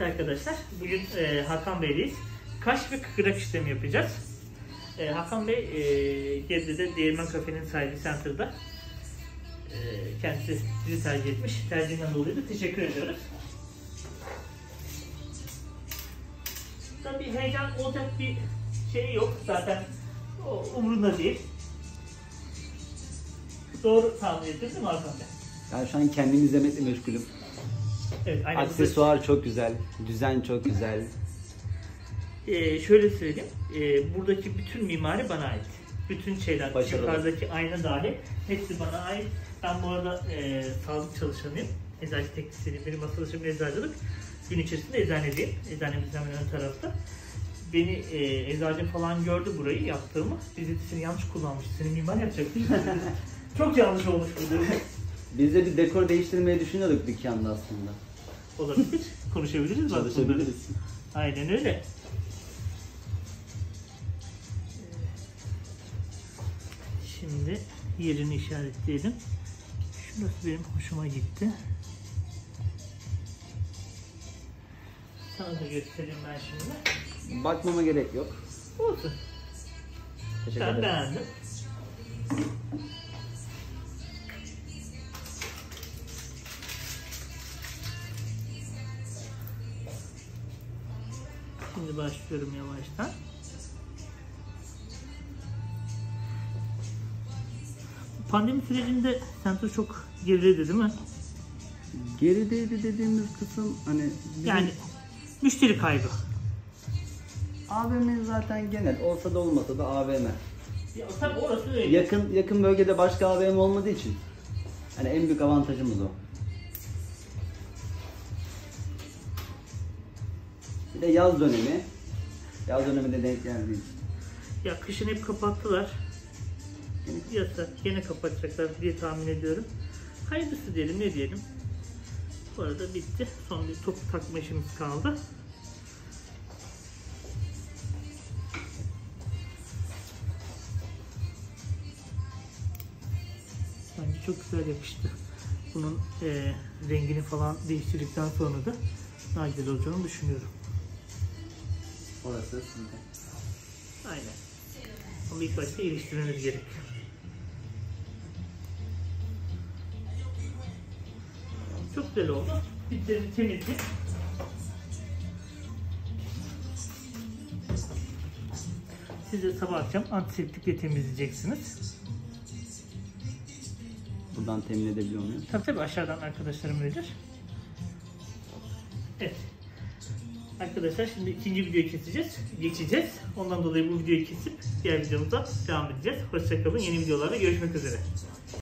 Evet arkadaşlar, bugün e, Hakan Bey'deyiz. Kaş ve kıkırak işlemi yapacağız. E, Hakan Bey, e, Gebze'de Değirmen Kafe'nin sahibi Center'da. E, kendisi bizi tercih etmiş. Tercihinden dolayı da teşekkür ediyoruz. Tabii heyecan olacak bir şey yok. Zaten o umurunda değil. Doğru tahmin ettin değil mi Hakan Bey? Ben şu an kendimi izlemekle meşgulüm. Evet. Aksesuar çok güzel, düzen çok güzel. Ee, şöyle söyleyeyim, ee, buradaki bütün mimari bana ait. Bütün şeyler, Başarılı. yukarıdaki ayna dahil hepsi bana ait. Ben bu arada ee, sağlık çalışanıyım. Eczacı teknisyeniyim. Benim asıl işim eczacılık. Gün içerisinde eczanedeyim. Eczanemizin hemen ön tarafta. Beni ee, eczacı falan gördü burayı yaptığımı. Biz dedi seni yanlış kullanmış. Seni mimar yapacak değil mi? Çok yanlış olmuş bu dedi. Biz de bir dekor değiştirmeyi düşünüyorduk dükkanda aslında. Olabilir. Konuşabiliriz. bunları. Çalışabiliriz. Aynen öyle. Şimdi yerini işaretleyelim. Şurası benim hoşuma gitti. Sana da göstereyim ben şimdi. Bakmama gerek yok. Olsun. Teşekkür Ben ederim. beğendim. Şimdi başlıyorum yavaştan. Pandemi sürecinde Center çok geriledi değil mi? Gerideydi dediğimiz kısım hani bizim Yani müşteri kaybı. AVM zaten genel olsa da olmasa da AVM. Ya, tabii orası öyle. Yakın yakın bölgede başka AVM olmadığı için hani en büyük avantajımız o. De yaz dönemi. Yaz döneminde denk geldiği. Ya kışın hep kapattılar. Yasak gene kapatacaklar diye tahmin ediyorum. Hayırlısı diyelim ne diyelim. Bu arada bitti. Son bir top takma işimiz kaldı. Bence çok güzel yakıştı. Bunun eee, rengini falan değiştirdikten sonra da daha güzel olacağını düşünüyorum. Orası sizde. Aynen. Ama ilk başta iliştirmemiz gerekiyor. Çok güzel oldu. Diplerini temizledik. Siz de sabah akşam antiseptikle temizleyeceksiniz. Buradan temin edebiliyor muyum? Tabii tabii aşağıdan arkadaşlarım verir. Evet. Arkadaşlar şimdi ikinci videoyu keseceğiz. Geçeceğiz. Ondan dolayı bu videoyu kesip diğer videomuza devam edeceğiz. Hoşçakalın. Yeni videolarda görüşmek üzere.